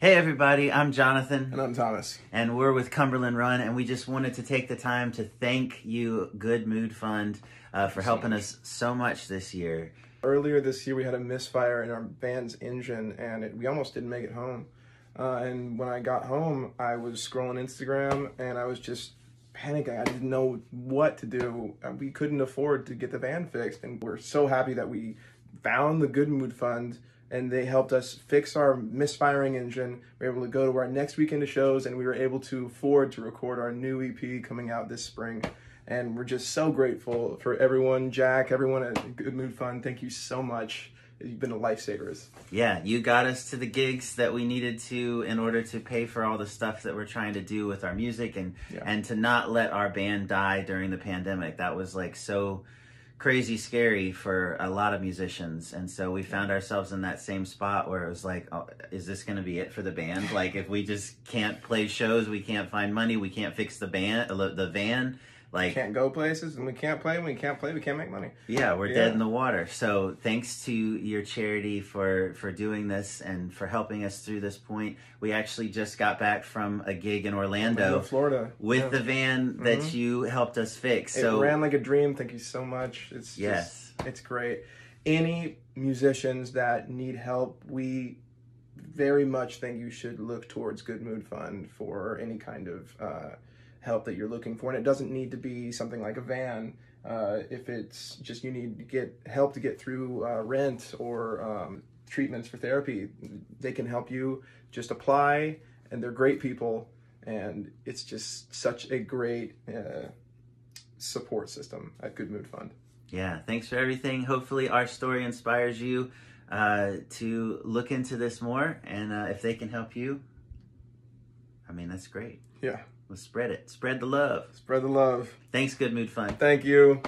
Hey everybody, I'm Jonathan. And I'm Thomas. And we're with Cumberland Run, and we just wanted to take the time to thank you, Goodmood Fund, uh, for helping us so much this year. Earlier this year, we had a misfire in our band's engine, and it, we almost didn't make it home. Uh, and when I got home, I was scrolling Instagram, and I was just panicking. I didn't know what to do. Uh, we couldn't afford to get the van fixed, and we're so happy that we found the Goodmood Fund and they helped us fix our misfiring engine. We were able to go to our next weekend of shows, and we were able to afford to record our new EP coming out this spring. And we're just so grateful for everyone, Jack, everyone at Goodmood Fun. Thank you so much. You've been a lifesavers. Yeah, you got us to the gigs that we needed to in order to pay for all the stuff that we're trying to do with our music and yeah. and to not let our band die during the pandemic. That was like so crazy scary for a lot of musicians. And so we found ourselves in that same spot where it was like oh, is this going to be it for the band? Like if we just can't play shows we can't find money we can't fix the band the van like can't go places and we can't play. When we can't play, we can't make money. Yeah, we're yeah. dead in the water. So thanks to your charity for for doing this and for helping us through this point. We actually just got back from a gig in Orlando, Orlando Florida, with yeah. the van that mm-hmm. you helped us fix. It so ran like a dream. Thank you so much. It's yes, just, it's great. Any musicians that need help, we very much think you should look towards Goodmood Fund for any kind of. Uh, help that you're looking for. And it doesn't need to be something like a van. Uh, if it's just you need to get help to get through uh, rent or um, treatments for therapy, they can help you. Just apply, and they're great people. And it's just such a great uh, support system at Goodmood Fund. Yeah, thanks for everything. Hopefully, our story inspires you uh, to look into this more. And uh, if they can help you, I mean, that's great. Yeah. Let's spread it. Spread the love. Spread the love. Thanks, Goodmood Fun. Thank you.